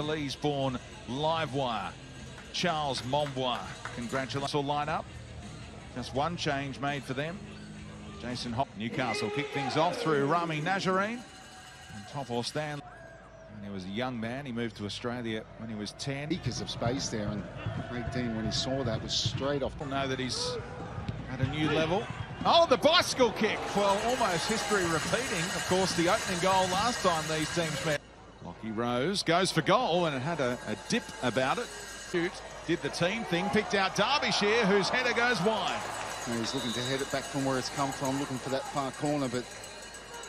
Belize born live wire. Charles M'Mombwa. Congratulations. all line up. Just one change made for them. Jason Hop, Newcastle kick things off through Ramy Najjarine. And Toffel Stanley. When he was a young man, he moved to Australia when he was 10. Acres of space there, and Craig Dean, when he saw that, was straight off. We'll know that he's at a new level. Oh, the bicycle kick. Well, almost history repeating. Of course, the opening goal last time these teams met. Lockie Rose goes for goal, and it had a, a dip about it. Shoot, did the team thing, picked out Derbyshire, whose header goes wide. And he's looking to head it back from where it's come from, looking for that far corner, but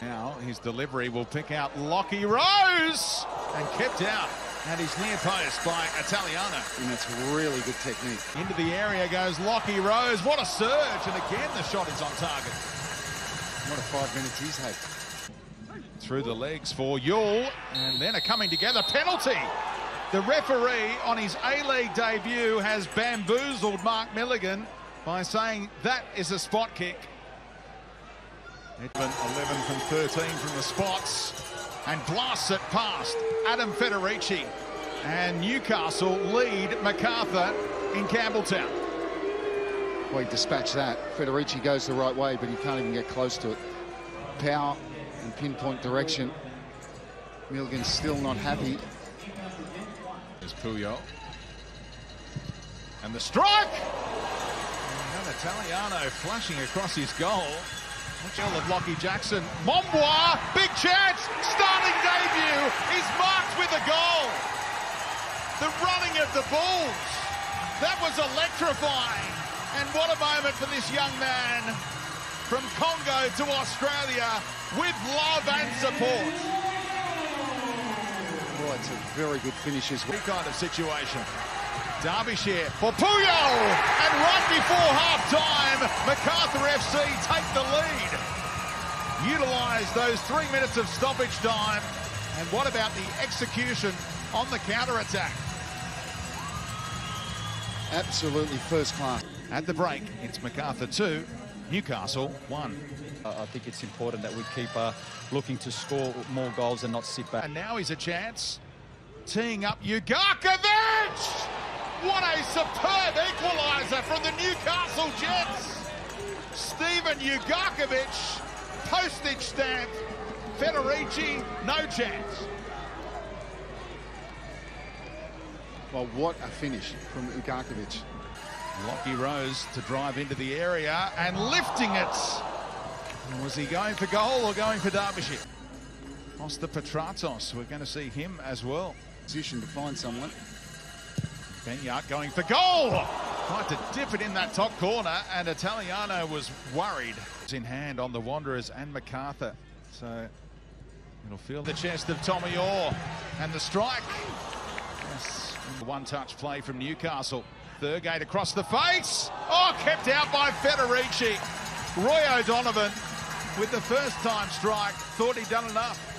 now his delivery will pick out Lockie Rose and kept out at his near post by Italiano. And that's really good technique. Into the area goes Lockie Rose. What a surge. And again, the shot is on target. What a five minutes he's had. Through the legs for Yule. And then a coming together penalty. The referee on his A-League debut has bamboozled Mark Milligan by saying that is a spot kick. Edmund 11 from 13 from the spots and blasts it past Adam Federici. And Newcastle lead Macarthur in Campbelltown. Well, he dispatched that. Federici goes the right way, but he can't even get close to it. Power and pinpoint direction. Milligan's still not happy. There's Puyo. And the strike! And Italiano flashing across his goal. Shell of Lockie Jackson. M'Mombwa, big chance, starting debut. is marked with a goal. The running of the Bulls. That was electrifying. And what a moment for this young man from Congo to Australia with love and support. Well, it's a very good finish as well. Kind of situation. Derbyshire for Puyo! And right before half-time, Macarthur FC take the lead. Utilise those three minutes of stoppage time. And what about the execution on the counter-attack? Absolutely first class. At the break, it's Macarthur 2, Newcastle 1. I think it's important that we keep uh, looking to score more goals and not sit back. And now he's a chance. Teeing up Ugarkovic! What a superb equaliser from the Newcastle Jets. Steven Ugarkovic, postage stamp. Federici, no chance. Well, what a finish from Ugarkovic. Lockie Rose to drive into the area and lifting it. Was he going for goal or going for Derbyshire? Kosta Petratos, we're going to see him as well. Position to find someone. Benyard going for goal! Tried to dip it in that top corner, and Italiano was worried. It's in hand on the Wanderers and Macarthur. So it'll feel the chest of Tommy Oar. And the strike. Yes, one-touch play from Newcastle. Thurgate across the face. Oh, kept out by Federici. Roy O'Donovan with the first time strike. Thought he'd done enough.